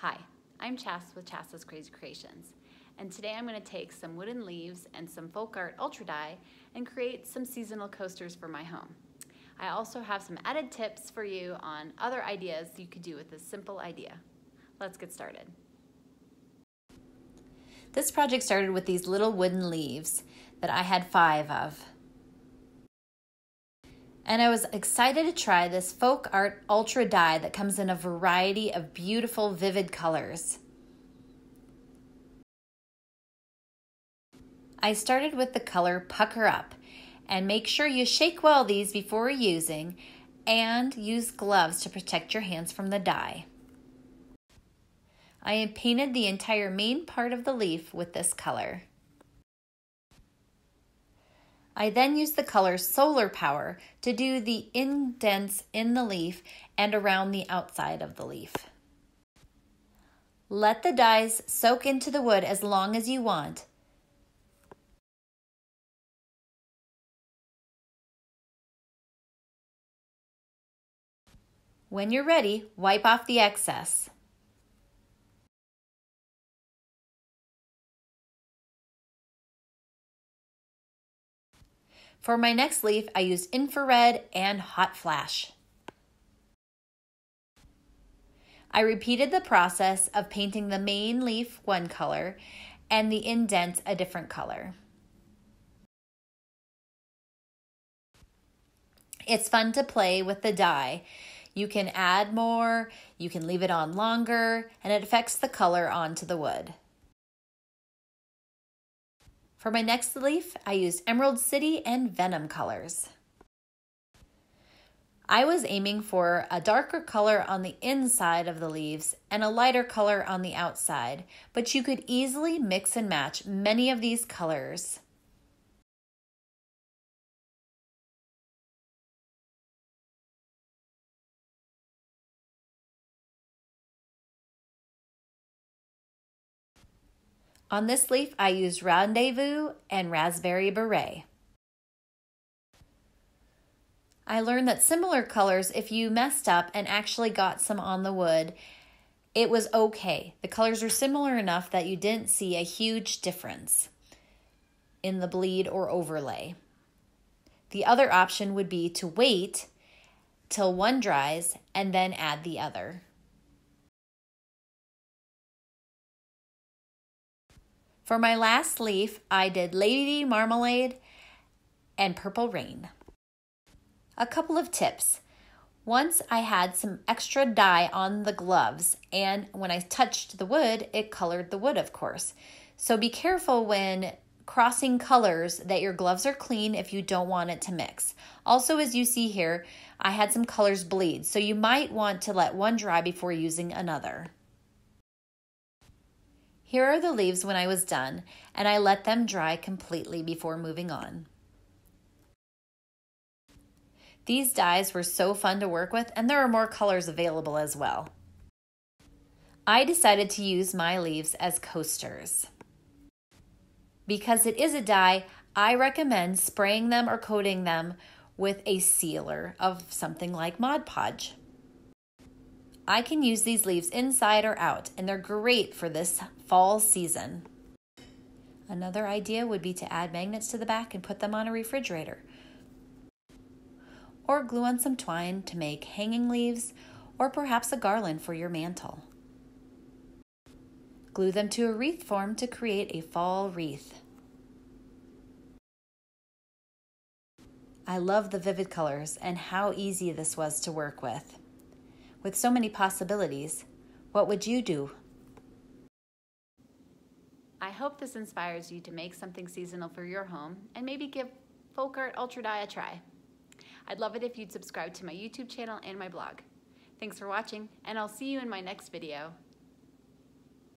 Hi, I'm Chas with Chas's Crazy Creations, and today I'm going to take some wooden leaves and some folk art ultra dye and create some seasonal coasters for my home. I also have some added tips for you on other ideas you could do with this simple idea. Let's get started. This project started with these little wooden leaves that I had five of and I was excited to try this Folk Art Ultra Dye that comes in a variety of beautiful, vivid colors. I started with the color Pucker Up, and make sure you shake well these before using and use gloves to protect your hands from the dye. I painted the entire main part of the leaf with this color. I then use the color Solar Power to do the indents in the leaf and around the outside of the leaf. Let the dyes soak into the wood as long as you want. When you're ready, wipe off the excess. For my next leaf, I used infrared and hot flash. I repeated the process of painting the main leaf one color and the indent a different color. It's fun to play with the dye. You can add more, you can leave it on longer, and it affects the color onto the wood. For my next leaf, I used Emerald City and Venom colors. I was aiming for a darker color on the inside of the leaves and a lighter color on the outside, but you could easily mix and match many of these colors. On this leaf, I used Rendezvous and Raspberry Beret. I learned that similar colors, if you messed up and actually got some on the wood, it was okay. The colors are similar enough that you didn't see a huge difference in the bleed or overlay. The other option would be to wait till one dries and then add the other. For my last leaf, I did Lady Marmalade and Purple Rain. A couple of tips. Once I had some extra dye on the gloves, and when I touched the wood, it colored the wood, of course. So be careful when crossing colors that your gloves are clean if you don't want it to mix. Also, as you see here, I had some colors bleed, so you might want to let one dry before using another. Here are the leaves when I was done, and I let them dry completely before moving on. These dyes were so fun to work with, and there are more colors available as well. I decided to use my leaves as coasters. Because it is a dye, I recommend spraying them or coating them with a sealer of something like Mod Podge. I can use these leaves inside or out, and they're great for this fall season. Another idea would be to add magnets to the back and put them on a refrigerator. Or glue on some twine to make hanging leaves or perhaps a garland for your mantle. Glue them to a wreath form to create a fall wreath. I love the vivid colors and how easy this was to work with. With so many possibilities, what would you do? I hope this inspires you to make something seasonal for your home and maybe give Folk Art Ultra Dye a try. I'd love it if you'd subscribe to my YouTube channel and my blog. Thanks for watching, and I'll see you in my next video.